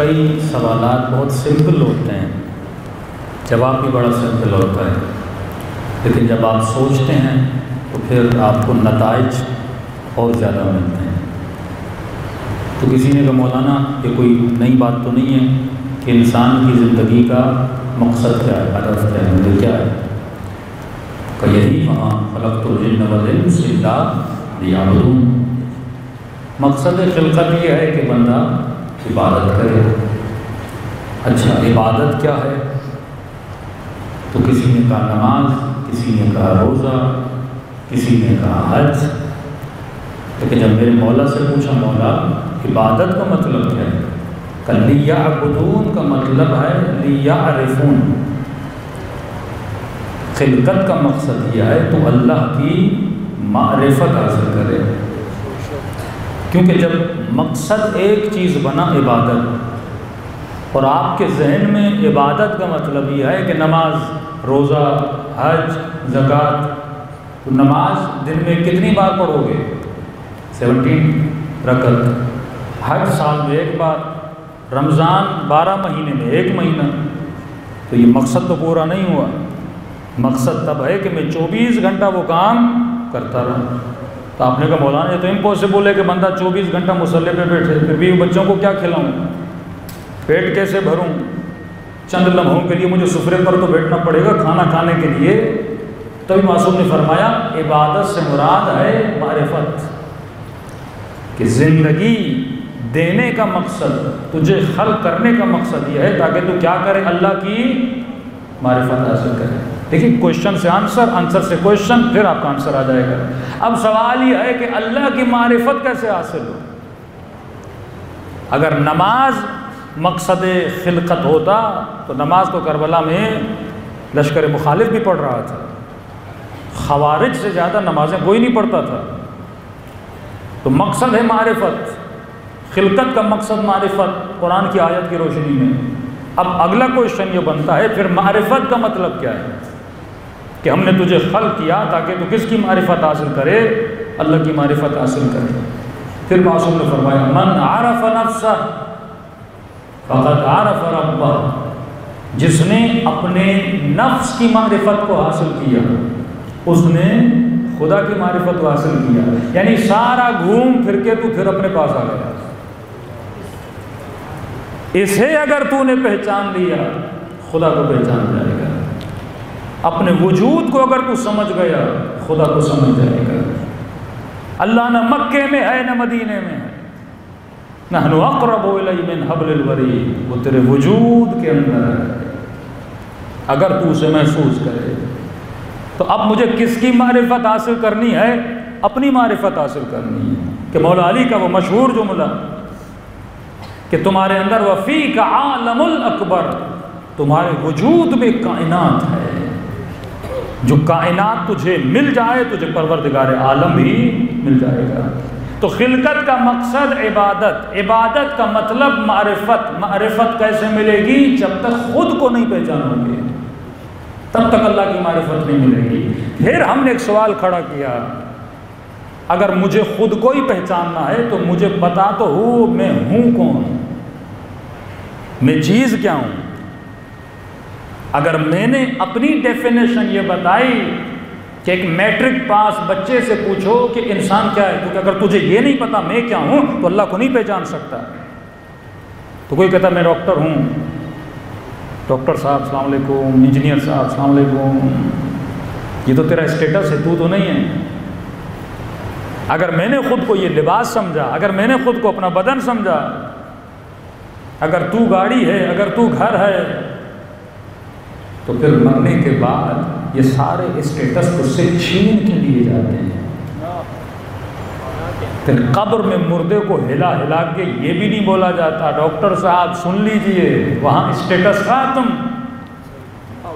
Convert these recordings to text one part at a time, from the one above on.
कई सवाल बहुत सिंपल होते हैं। जवाब भी बड़ा सिंपल होता है। लेकिन जब आप सोचते हैं तो फिर आपको नतज और ज़्यादा मिलते हैं। तो किसी ने कहा, मौलाना, ये कोई नई बात तो नहीं है कि इंसान की ज़िंदगी का मकसद क्या है हदफ क्या है मंदिर क्या है? का यही वहाँ फलक तो मकसद खिलकत यह है कि बंदा इबादत करें। अच्छा इबादत क्या है? तो किसी ने कहा नमाज़, किसी ने कहा रोज़ा, किसी ने कहा हज। लेकिन जब मेरे मौला से पूछा, मौला, इबादत का मतलब क्या है? कल लिया अबदून का मतलब है लिया अरफून खिलकत का मकसद यह है तो अल्लाह की मारफत हासिल करे। क्योंकि जब मकसद एक चीज़ बना इबादत, और आपके जहन में इबादत का मतलब यह है कि नमाज़, रोज़ा, हज, जक़ात तो नमाज़ दिन में कितनी बार पढ़ोगे? सेवनटीन रकल हज साल में एक बार। रमज़ान बारह महीने में एक महीना। तो ये मकसद तो पूरा नहीं हुआ। मकसद तब है कि मैं चौबीस घंटा वो काम करता रहूँ। तो आपने कहा, मौलाना, ये तो इम्पॉसिबल है कि बंदा 24 घंटा मुसल्ले पे बैठे, फिर भी बच्चों को क्या खिलाऊं? पेट कैसे भरूं? चंद लम्हों के लिए मुझे सफरे पर तो बैठना पड़ेगा खाना खाने के लिए। तभी मासूम ने फरमाया, इबादत से मुराद है मारफत, कि ज़िंदगी देने का मकसद, तुझे हल करने का मकसद यह है, ताकि तू क्या करे? अल्लाह की मारफत हासिल करें। देखिए क्वेश्चन से आंसर आंसर से क्वेश्चन फिर आपका आंसर आ जाएगा। अब सवाल यह है कि अल्लाह की मारिफत कैसे हासिल हो? अगर नमाज़ मकसद खिलकत होता तो नमाज़ को करबला में लश्कर मुखालिफ भी पढ़ रहा था। खवारिज से ज़्यादा नमाजें कोई नहीं पढ़ता था। तो मकसद है मारिफत। खिलकत का मकसद मारिफत, कुरान की आयत की रोशनी में। अब अगला क्वेश्चन ये बनता है, फिर मारिफत का मतलब क्या है? कि हमने तुझे खल किया ताकि तू किसकी मारिफत हासिल करे? अल्लाह की मारिफत हासिल करे फिर मासूम ने फरमाया, मन आरफ नफसा फ़कत आरफ रब्बा। जिसने अपने नफ्स की मारिफत को हासिल किया, उसने खुदा की मारिफत को हासिल किया। यानी सारा घूम फिर के तू फिर अपने पास आ गया। इसे अगर तूने पहचान लिया, खुदा को पहचान जाएगा। अपने वजूद को अगर तू समझ गया, खुदा को समझ जाएगा अल्लाह न मक्के में है, न मदीने में है। नहन अकरबिन हबलवरी वो तेरे वजूद के अंदर है। अगर तू उसे महसूस करे तो अब मुझे किसकी मारिफत हासिल करनी है? अपनी मारिफत हासिल करनी है कि मौला अली का वो मशहूर जुमला, कि तुम्हारे अंदर वफ़ी का आलमुल अकबर, तुम्हारे वजूद में कायनात है। जो कायनात तुझे मिल जाए, तुझे परवरदिगार आलम ही मिल जाएगा। तो खिलकत का मकसद इबादत। इबादत का मतलब मारफत। मारफत कैसे मिलेगी? जब तक खुद को नहीं पहचानोगे, तब तक अल्लाह की मारफत नहीं मिलेगी। फिर हमने एक सवाल खड़ा किया, अगर मुझे खुद को ही पहचानना है तो मुझे पता तो हो, मैं हूँ कौन? मैं चीज़ क्या हूँ? अगर मैंने अपनी डेफिनेशन ये बताई कि एक मैट्रिक पास बच्चे से पूछो कि इंसान क्या है, क्योंकि अगर तुझे ये नहीं पता मैं क्या हूँ तो अल्लाह को नहीं पहचान सकता। तो कोई कहता, मैं डॉक्टर हूँ। डॉक्टर साहब सलामकुम इंजीनियर साहब सलामकुम ये तो तेरा स्टेटस है, तू तो नहीं है। अगर मैंने खुद को ये लिबास समझा, अगर मैंने खुद को अपना बदन समझा, अगर तू गाड़ी है, अगर तू घर है तो फिर मरने के बाद ये सारे स्टेटस उससे छीन के लिए जाते हैं। फिर कब्र में मुर्दे को हिला हिला के ये भी नहीं बोला जाता, डॉक्टर साहब सुन लीजिए, वहाँ स्टेटस था तुम।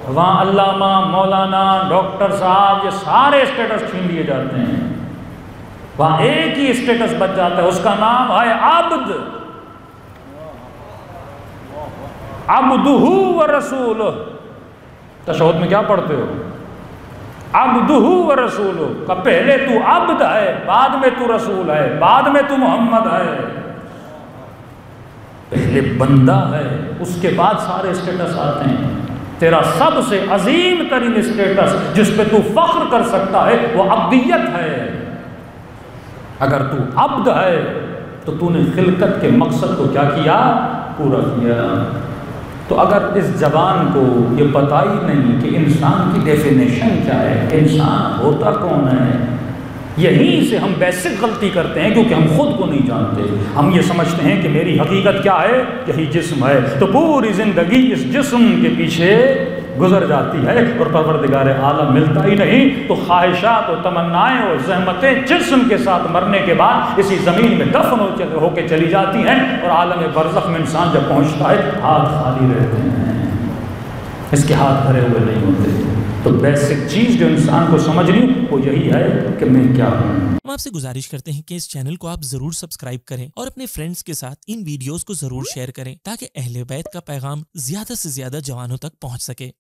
वहाँ अल्लामा, मौलाना, डॉक्टर साहब, ये सारे स्टेटस छीन लिए जाते हैं। वहाँ एक ही स्टेटस बच जाता है, उसका नाम है आबद अबदहू व रसूल तशहद में क्या पढ़ते हो? अबदहू व रसूल का पहले तू अब्द है, बाद में तू रसूल है, बाद में तू मोहम्मद है। पहले बंदा है, उसके बाद सारे स्टेटस आते हैं। तेरा सबसे अजीम तरीन स्टेटस जिस पे तू फख्र कर सकता है, वो अब्दियत है। अगर तू अब्द है तो तूने खिलकत के मकसद को क्या किया? पूरा किया। तो अगर इस जबान को ये पता ही नहीं कि इंसान की डेफिनेशन क्या है, इंसान होता कौन है? यहीं से हम बेसिक गलती करते हैं क्योंकि हम खुद को नहीं जानते। हम ये समझते हैं कि मेरी हकीकत क्या है? यही जिस्म है। तो पूरी ज़िंदगी इस जिस्म के पीछे गुजर जाती है और परवरदिगार आलम मिलता ही नहीं। तो ख्वाहिशात और तमन्नाएँ और जहमतें जिस्म के साथ मरने के बाद इसी ज़मीन में दफन हो होकर चली जाती हैं और आलम बरसख में इंसान जब पहुँचता है, हाथ खाली रहते हैं। इसके हाथ भरे हुए नहीं होते। तो बेसिक चीज़ जो इंसान को समझ समझनी वो यही है कि मैं क्या हूँ। हम आपसे गुजारिश करते हैं कि इस चैनल को आप ज़रूर सब्सक्राइब करें और अपने फ्रेंड्स के साथ इन वीडियोस को ज़रूर शेयर करें, ताकि अहले बैत का पैगाम ज़्यादा से ज़्यादा जवानों तक पहुँच सके।